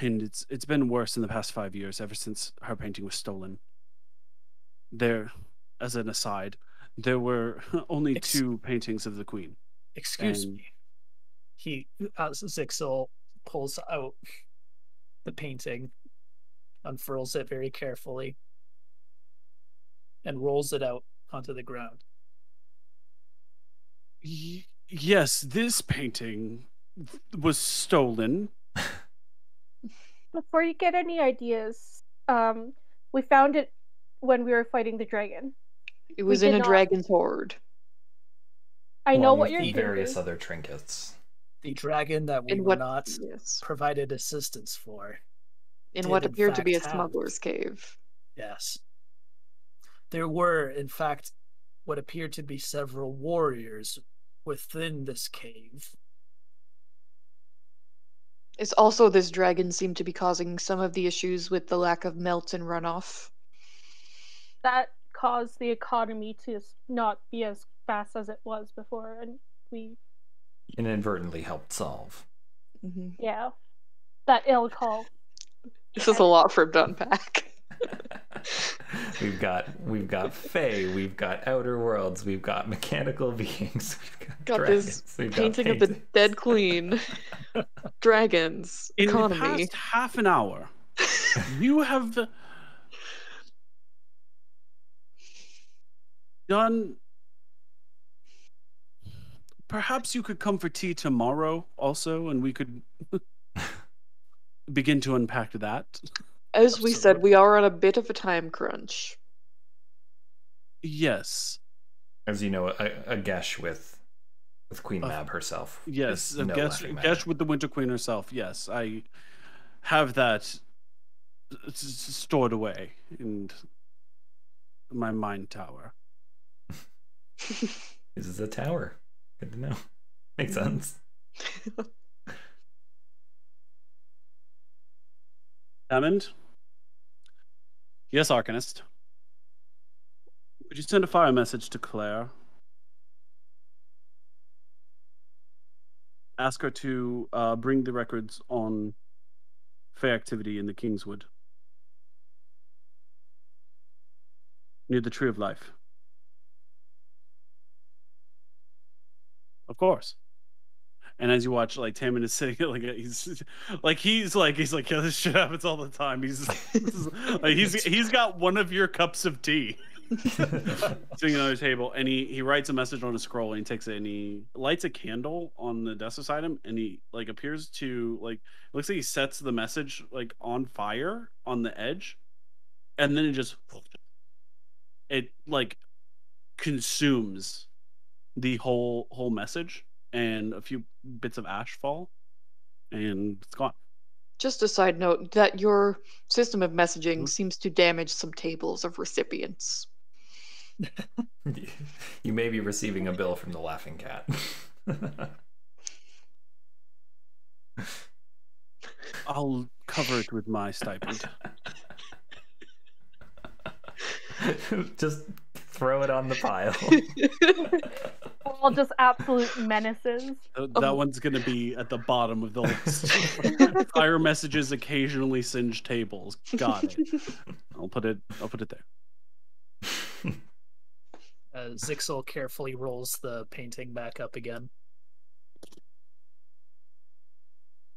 And it's it's been worse in the past five years, ever since her painting was stolen. There as an aside, there were only Ex- two paintings of the Queen. Excuse And- me. He, as Zhixil pulls out the painting, unfurls it very carefully, and rolls it out onto the ground. Y- yes, this painting was stolen. Before you get any ideas, um, we found it when we were fighting the dragon. It was did in a not- dragon's hoard. I know what you're the various thinking. other trinkets. The dragon that we In were what not yes. provided assistance for. In did what in appeared to be a fact have. smuggler's cave. Yes. There were, in fact, what appeared to be several warriors within this cave. It's also this dragon seemed to be causing some of the issues with the lack of melt and runoff. That caused the economy to not be as fast as it was before, and we, Inadvertently helped solve. hmm yeah, that ill call. This is a lot for him to unpack. we've got we've got Fae, we've got outer worlds, we've got mechanical beings, we've got, Got dragons, this we've got painting of the dead queen, dragons, In the economy. past half an hour, you have done. Perhaps you could come for tea tomorrow also, and we could begin to unpack that. As we said, we are on a bit of a time crunch. Yes, As you know, a, a geas with with Queen Of- Mab herself. yes. is uh, no guess, laughing matter. geas with the Winter Queen herself. Yes, I have that s- s- stored away in my mind tower. This is a tower. Good to know. Makes Mhm. sense. Hammond? Yes, Arcanist. Would you send a fire message to Claire? Ask her to uh, bring the records on fair activity in the Kingswood. Near the Tree of Life. Of course. And as you watch, like Tammin is sitting, like he's, like he's like he's like, yeah, this shit happens all the time. He's, like, he's he's got one of your cups of tea sitting on the table, and he he writes a message on a scroll, and he takes it, and he lights a candle on the desk beside him, and he like appears to like looks like he sets the message like on fire on the edge, and then it just it like consumes the whole whole message, and a few bits of ash fall, and it's gone. Just a side note that your system of messaging Mhm. seems to damage some tables of recipients. you may be receiving a bill from the laughing cat. I'll cover it with my stipend. Just throw it on the pile. All just absolute menaces. Th- That Um, one's gonna be at the bottom of the list. Fire messages occasionally singe tables. Got it. I'll put it. I'll put it there. Uh, Zhixil carefully rolls the painting back up again.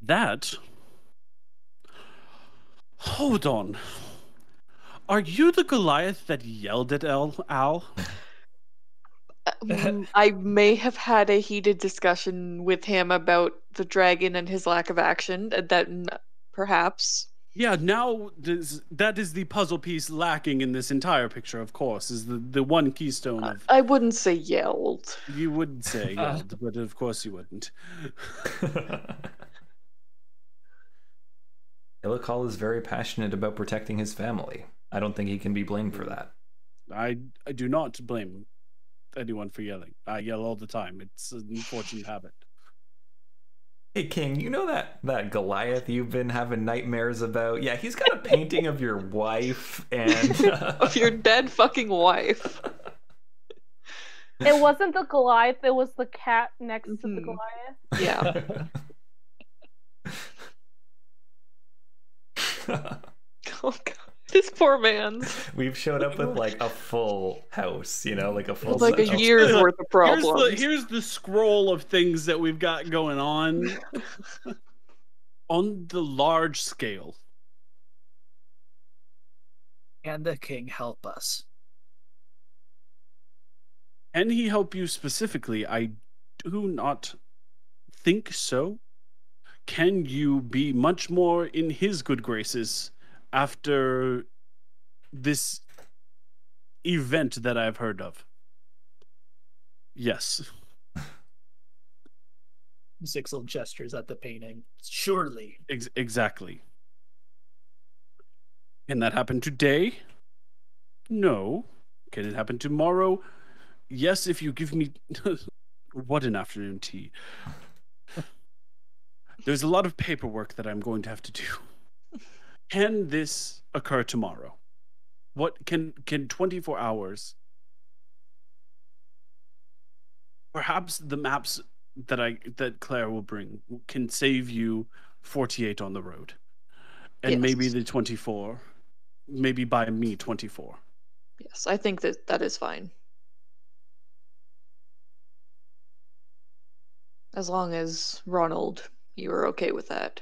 That. Hold on. Are you the Goliath that yelled at El Al? Um, I may have had a heated discussion with him about the dragon and his lack of action. and That perhaps. Yeah, now this, that is the puzzle piece lacking in this entire picture. Of course, is the the one keystone I- of I wouldn't say yelled. you wouldn't say Uh. yelled, but of course you wouldn't. Ilikhal is very passionate about protecting his family. I don't think he can be blamed for that. I I do not blame anyone for yelling. I yell all the time. It's an unfortunate habit. Hey King, you know that that Goliath you've been having nightmares about? Yeah, he's got a painting of your wife and of your dead fucking wife. It wasn't the Goliath, it was the cat next to the Mhm. Goliath. Yeah. Oh god. This poor man. We've showed up with like a full house, you know, like a full Like a setup. year's worth of Here's problems. the here's the scroll of things that we've got going on on the large scale. And the king help us? Can he help you specifically? I do not think so. Can you be much more in his good graces after this event that I've heard of? Yes. Zhixil gestures at the painting. Surely. Ex- exactly. Can that happen today? No. Can it happen tomorrow? Yes, if you give me. what an afternoon tea. There's a lot of paperwork that I'm going to have to do. Can this occur tomorrow? What can can 24 hours? Perhaps the maps that I that Claire will bring can save you 48 on the road. And maybe the 24 maybe by me 24. Yes, I think that that is fine. As long as Ronald, you are okay with that.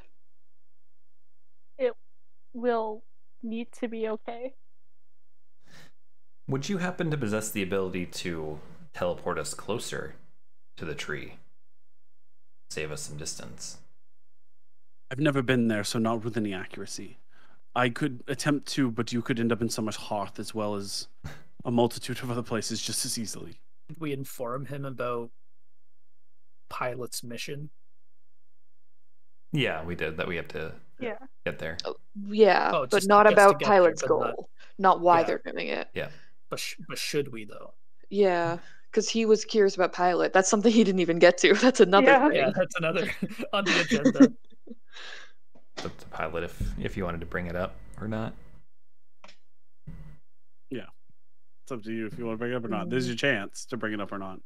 Will need to be okay. Would you happen to possess the ability to teleport us closer to the tree? Save us some distance. I've never been there, so not with any accuracy. I could attempt to, but you could end up in so much hearth as well as a multitude of other places just as easily. Did we inform him about Pilot's mission? Yeah, we did that. We have to Yeah. get there. Oh, yeah, Oh, but not about get there, Pilot's not- goal. Not why Yeah. they're doing it. Yeah. But, sh- but should we, though? Yeah, because he was curious about Pilot. That's something he didn't even get to. That's another Yeah. thing. Yeah, that's another on the agenda. It's up to pilot if if you wanted to bring it up or not. Yeah. It's up to you if you want to bring it up or not. There's your mm. chance to bring it up or not.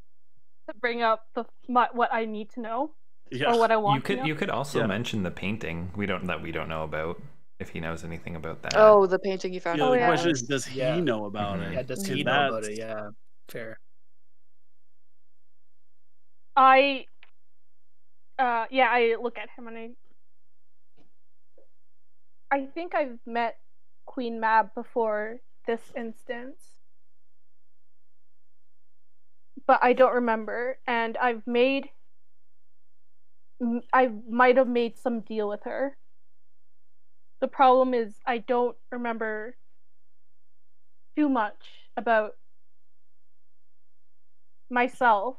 To bring up the my, what I need to know Yeah. or what I want You could to know. you could also Yeah. mention the painting. We don't that we don't know about. If he knows anything about that. Oh, the painting you found. Yeah, on Oh, the the yeah. question is, does Yeah. he know about Mhm. it? Yeah, does Mm. he know about it? Yeah, fair. I uh yeah, I look at him and I I think I've met Queen Mab before this instance. But I don't remember and I've made m- I might have made some deal with her. The problem is I don't remember too much about myself.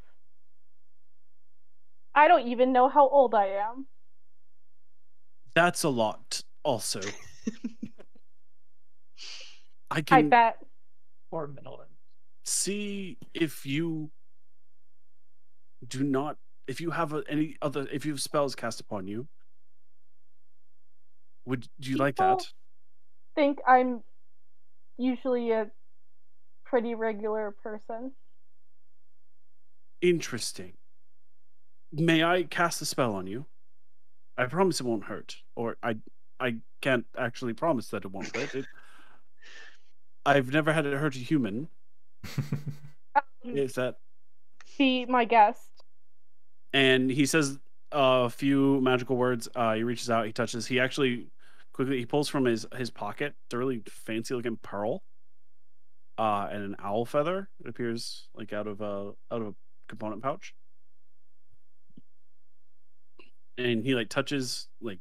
I don't even know how old I am. That's a lot, also. I can I bet. Or middle. see if you do not if you have a, any other if you have spells cast upon you would you like that? Think I'm usually a pretty regular person. interesting. May i cast a spell on you? I promise it won't hurt or i i can't actually promise that it won't hurt. It, i've never had it hurt a human. Um, is that Be my guest. And he says a few magical words. Uh, he reaches out, he touches. He actually quickly he pulls from his his pocket it's a really fancy looking pearl, uh, and an owl feather. It appears like out of a out of a component pouch, and he like touches like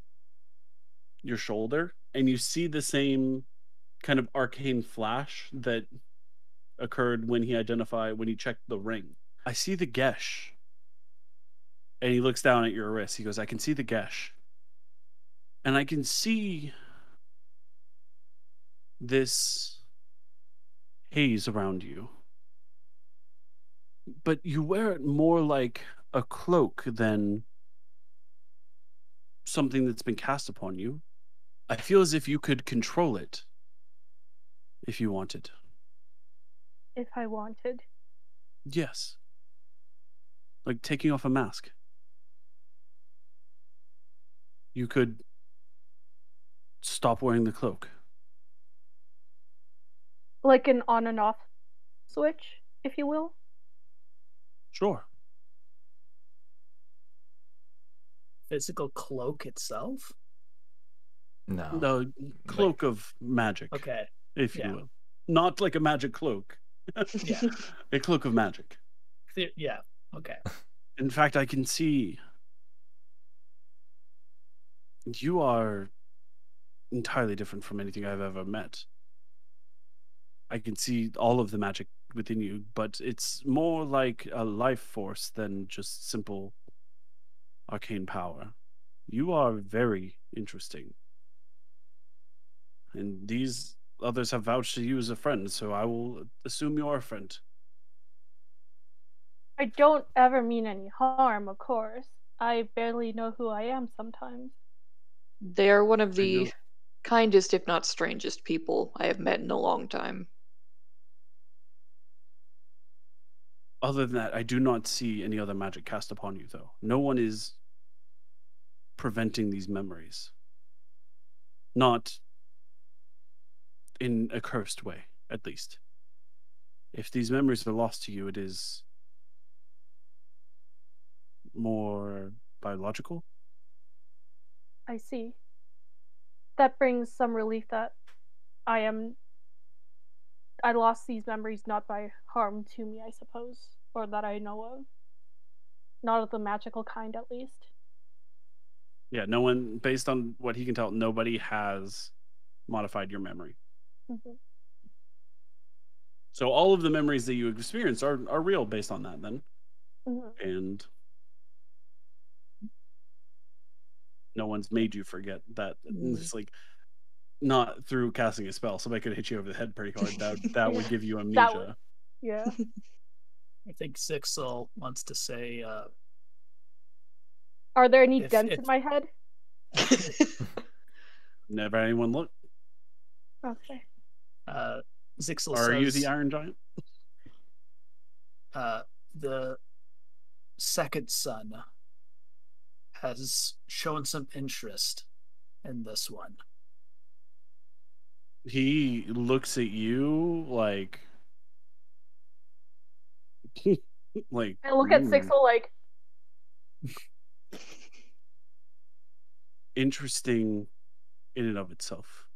your shoulder, and you see the same kind of arcane flash that occurred when he identified when he checked the ring. I see the geas and he looks down at your wrist. He goes, I can see the geas. And I can see this haze around you. But you wear it more like a cloak than something that's been cast upon you. I feel as if you could control it if you wanted. If I wanted. Yes. Like taking off a mask. You could stop wearing the cloak. Like an on and off switch, if you will. Sure. Physical cloak itself? no. The cloak of magic, Okay. if you will. Not like a magic cloak. Yeah. a cloak of magic. Yeah. Okay. In fact, I can see you are entirely different from anything I've ever met. I can see all of the magic within you, but it's more like a life force than just simple arcane power. You are very interesting. And these others have vouched to you as a friend, so I will assume you're a friend. I don't ever mean any harm, of course. I barely know who I am sometimes. They are one of the kindest, if not strangest, people I have met in a long time. Other than that, I do not see any other magic cast upon you, though. No one is preventing these memories. Not in a cursed way, at least. If these memories are lost to you, it is more biological. I see. That brings some relief that I am. I lost these memories not by harm to me, I suppose, or that I know of. Not of the magical kind, at least. Yeah, no one, based on what he can tell, nobody has modified your memory. Mhm. So all of the memories that you experience are, are real based on that, then. Mhm. and no one's made you forget that Mm. it's like not through casting a spell somebody could hit you over the head pretty hard that that would give you amnesia That would- Yeah. I think Zhixil wants to say uh, Are there any If- dents if- in my head? never anyone look Okay. uh Zhixil are you the iron giant uh the second son has shown some interest in this one. he looks at you like like I look at "Ooh, Zhixil like, interesting in and of itself.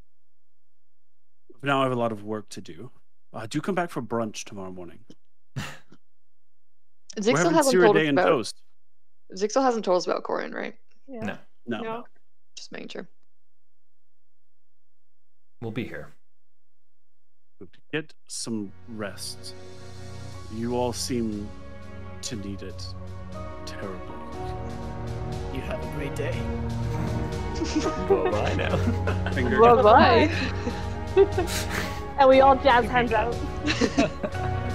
Now i have a lot of work to do. Uh, do come back for brunch tomorrow morning. We're having hasn't Sira told day us and about toast Zhixil hasn't told us about Corin, right? yeah. No, no, No. Just making sure. we'll be here. Get some rest. You all seem to need it terribly. You have a great day. Bye bye now. Finger Bye bye. and we all jazz hands out.